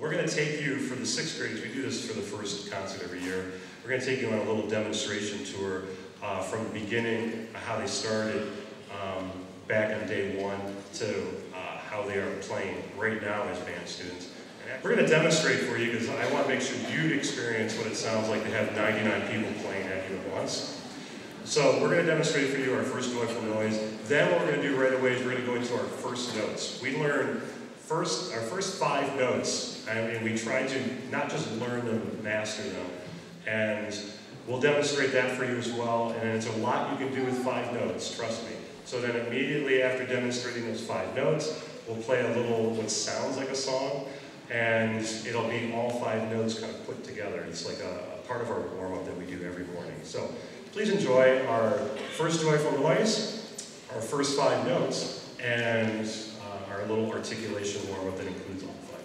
we're going to take you for the sixth graders. We do this for the first concert every year. We're going to take you on a little demonstration tour uh, from the beginning, how they started um, back on day one to uh, how they are playing right now as band students. We're going to demonstrate for you because I want to make sure you experience what it sounds like to have 99 people playing at you at once. So we're going to demonstrate for you our first joyful noise. Then what we're going to do right away is we're going to go into our first notes. We learn first our first five notes, I mean, we try to not just learn them, but master them. And we'll demonstrate that for you as well. And it's a lot you can do with five notes, trust me. So then immediately after demonstrating those five notes, we'll play a little what sounds like a song and it'll be all five notes kind of put together. It's like a, a part of our warm-up that we do every morning. So please enjoy our first joyful noise, our first five notes, and uh, our little articulation warm-up that includes all five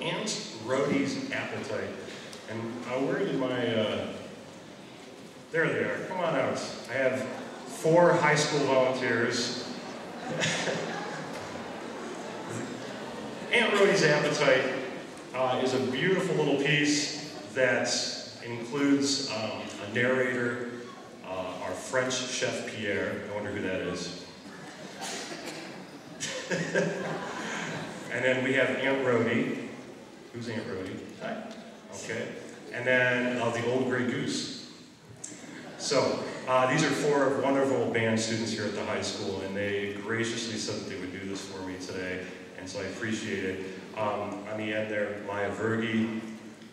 Aunt Rhody's Appetite. And uh, where did my, uh, there they are, come on out. I have four high school volunteers. Aunt Rhody's Appetite uh, is a beautiful little piece that includes um, a narrator, uh, our French chef Pierre, I wonder who that is. and then we have Aunt Rhody. Who's Aunt Rhody? Hi. Okay. And then uh, the Old Grey Goose. So, uh, these are four wonderful band students here at the high school, and they graciously said that they would do this for me today, and so I appreciate it. Um, on the end there, Maya Vergi,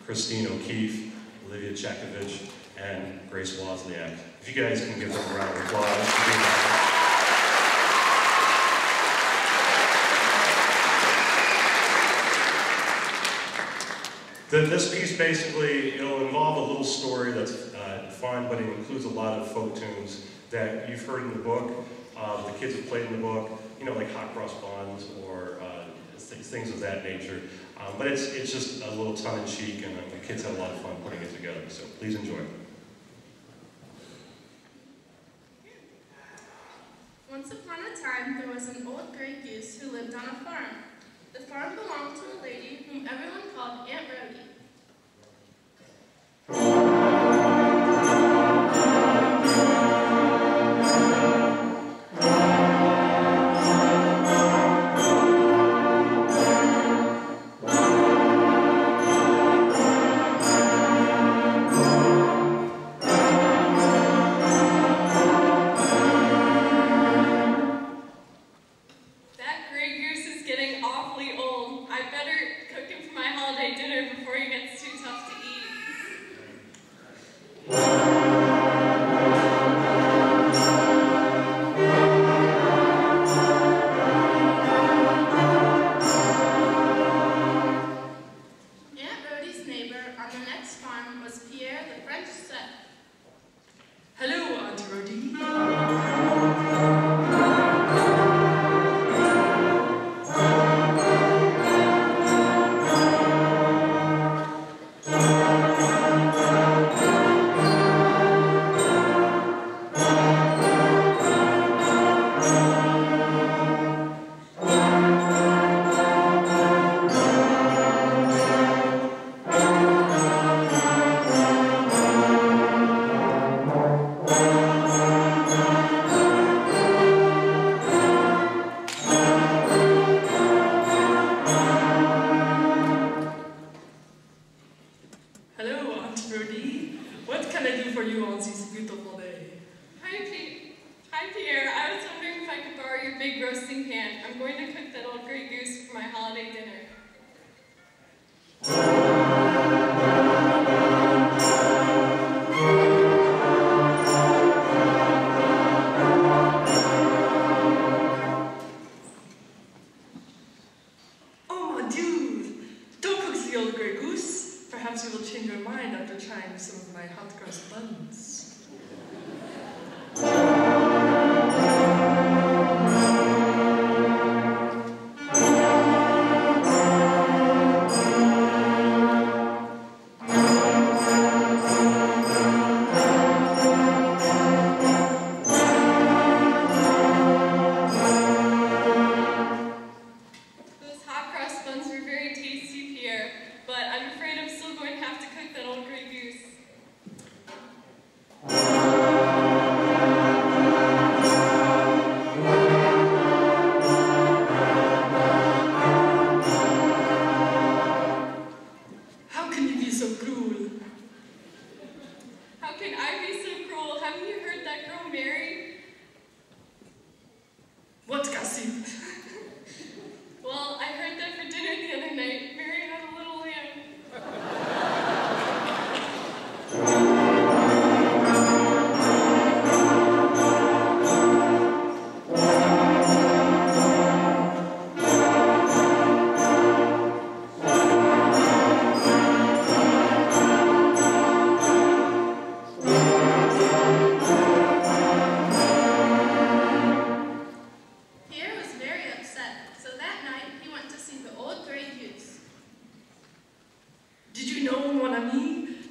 Christine O'Keefe, Olivia Chekovich, and Grace Wozniak. If you guys can give them a round of applause. The, this piece basically, it'll involve a little story that's uh, fun, but it includes a lot of folk tunes that you've heard in the book, uh, the kids have played in the book, you know, like Hot Cross Buns or uh, th things of that nature. Um, but it's, it's just a little tongue-in-cheek, and uh, the kids had a lot of fun putting it together, so please enjoy. Once upon a time, there was an old gray goose who lived on a farm. Farm belonged to a lady whom everyone called Aunt Rhody.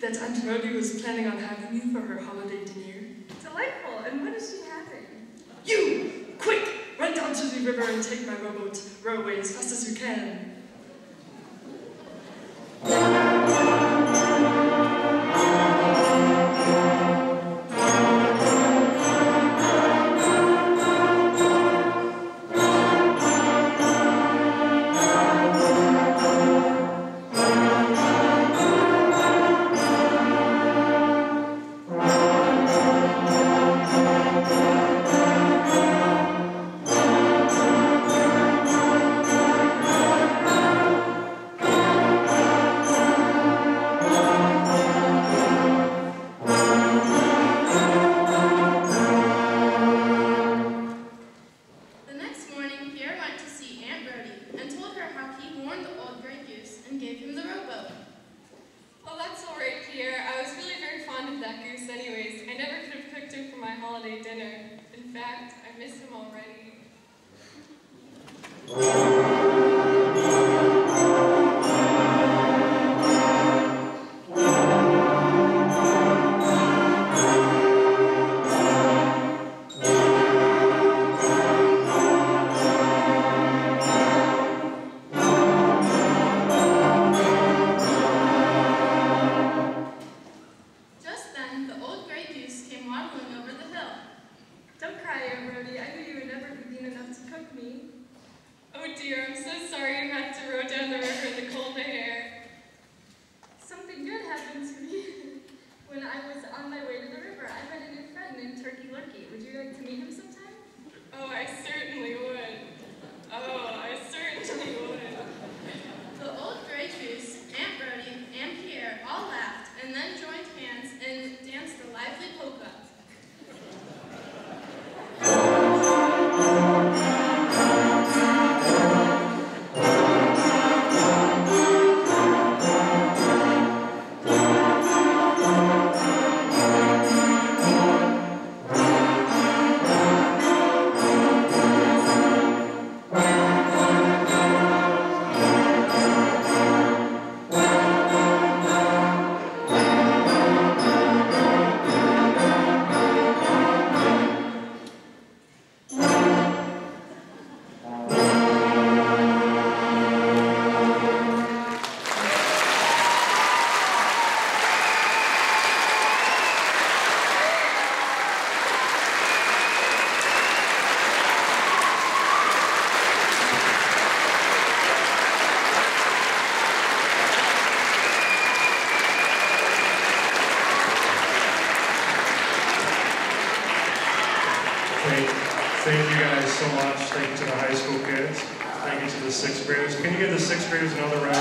that Aunt Antonodi was planning on having you for her holiday dinner. Delightful, and what is she having? You! Quick! Run down to the river and take my rowboat. Row away as fast as you can. miss him already. sixth graders know the rest.